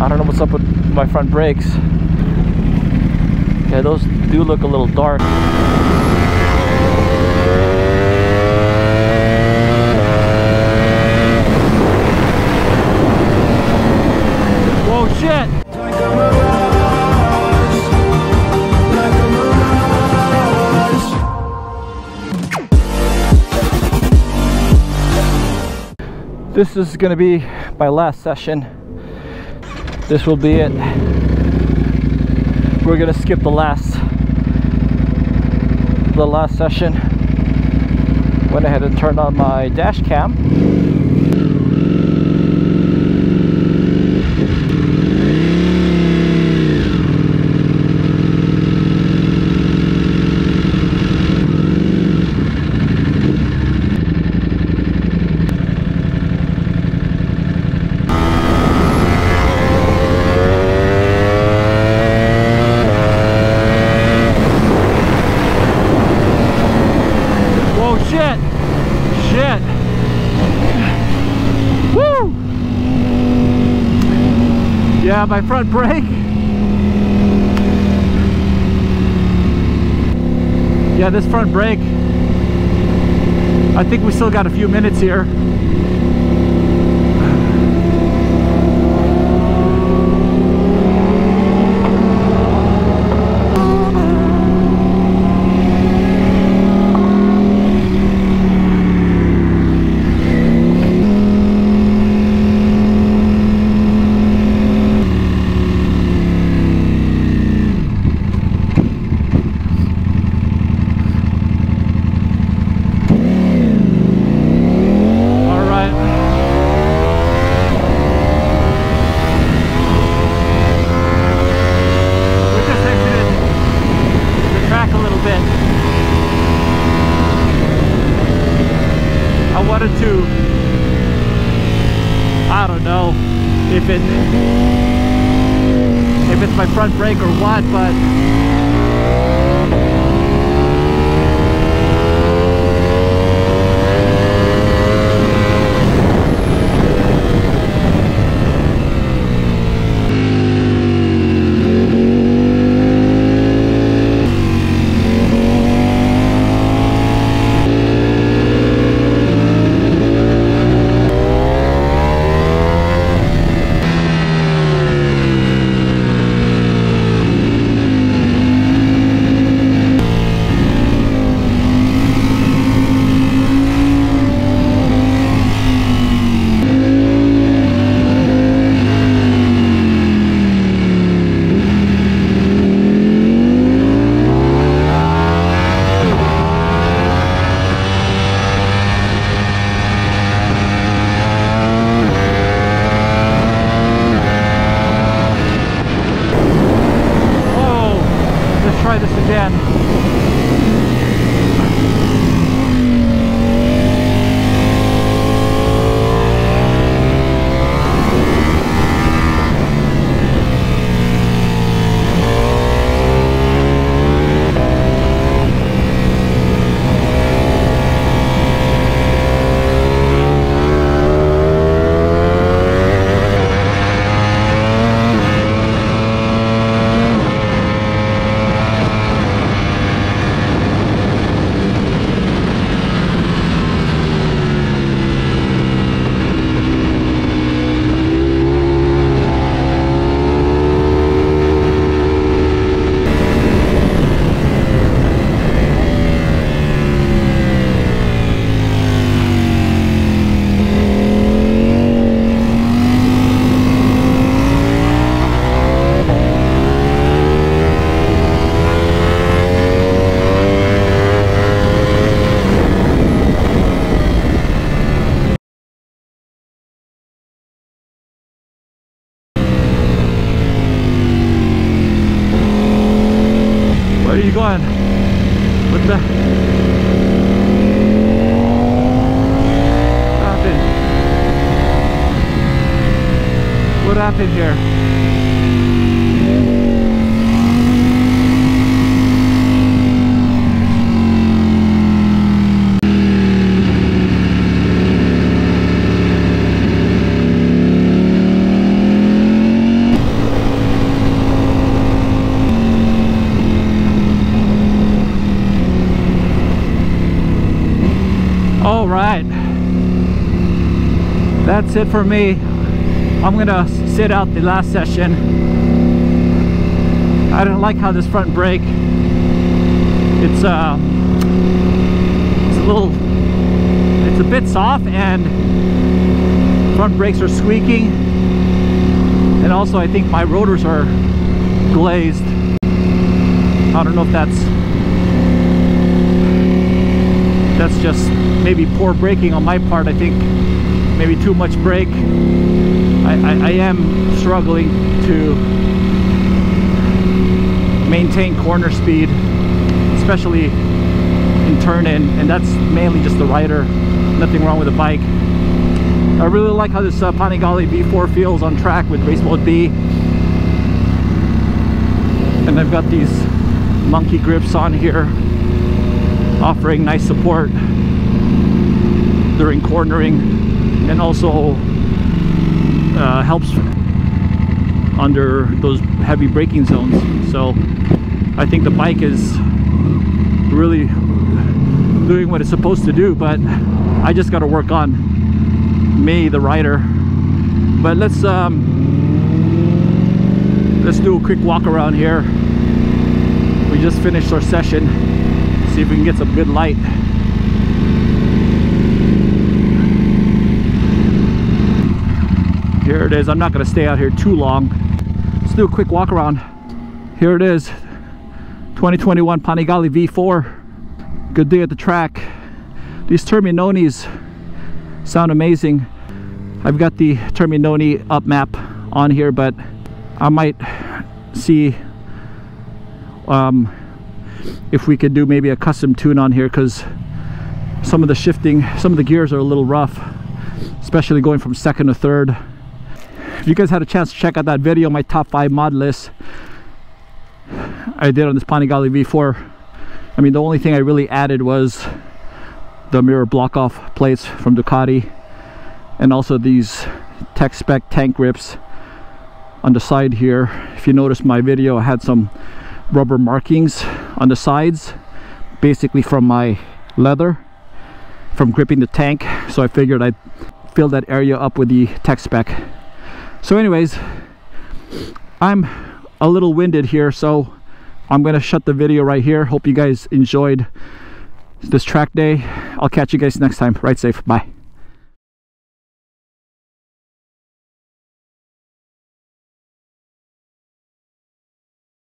I don't know what's up with my front brakes. Yeah, those do look a little dark. Whoa, shit! This is gonna be my last session. This will be it. We're gonna skip the last the last session. Went ahead and turned on my dash cam. Whoa, shit! Shit! Woo! Yeah, my front brake. Yeah, this front brake. I think we still got a few minutes here. All right. We just exited the track a little bit. Wanted to, I don't know if it, if it's my front brake or what, but Oh, let's try this again. You going? What the? What happened? What happened here? That's it for me. I'm gonna sit out the last session. I don't like how this front brake it's uh it's a little it's a bit soft and front brakes are squeaking. And also I think my rotors are glazed. I don't know if that's that's just maybe poor braking on my part I think maybe too much brake I, I, I am struggling to maintain corner speed especially in turn in and that's mainly just the rider. Nothing wrong with the bike. I really like how this uh, Panigale V4 feels on track with race mode B. And I've got these monkey grips on here offering nice support during cornering and also uh, helps under those heavy braking zones. So I think the bike is really doing what it's supposed to do but I just got to work on me the rider. But let's um, let's do a quick walk around here. We just finished our session. See if we can get some good light here it is. I'm not going to stay out here too long. Let's do a quick walk around. Here it is. 2021 panigale v4 good day at the track. These Termignonis sound amazing. I've got the Termignoni up map on here but i might see um, if we could do maybe a custom tune on here because some of the shifting some of the gears are a little rough especially going from second to third if you guys had a chance to check out that video my top five mod list I did on this Panigale V4 I mean the only thing I really added was the mirror block off plates from Ducati and also these TechSpec tank grips on the side here. If you notice my video I had some rubber markings on the sides basically from my leather from gripping the tank. So I figured I'd fill that area up with the TechSpec so anyways i'm a little winded here so i'm gonna shut the video right here. Hope you guys enjoyed this track day. I'll catch you guys next time. Ride safe. Bye